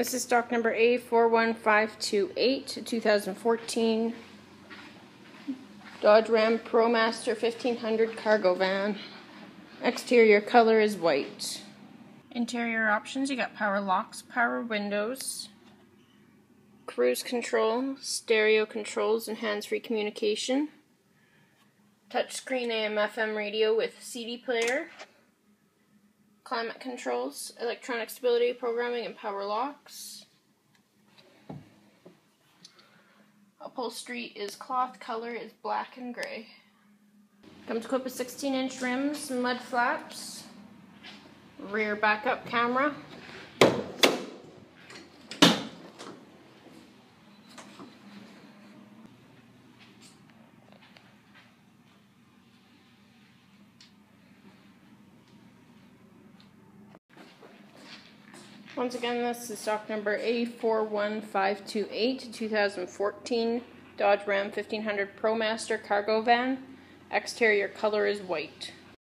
This is stock number A41528, 2014 Dodge Ram ProMaster 1500 cargo van. Exterior color is white. Interior options, you got power locks, power windows, cruise control, stereo controls and hands-free communication, touchscreen AM FM radio with CD player, climate controls, electronic stability programming, and power locks. Upholstery is cloth, color is black and gray. Comes equipped with 16 inch rims, mud flaps, rear backup camera, Once again, this is stock number A41528, 2014 Dodge Ram 1500 ProMaster cargo van. Exterior color is white.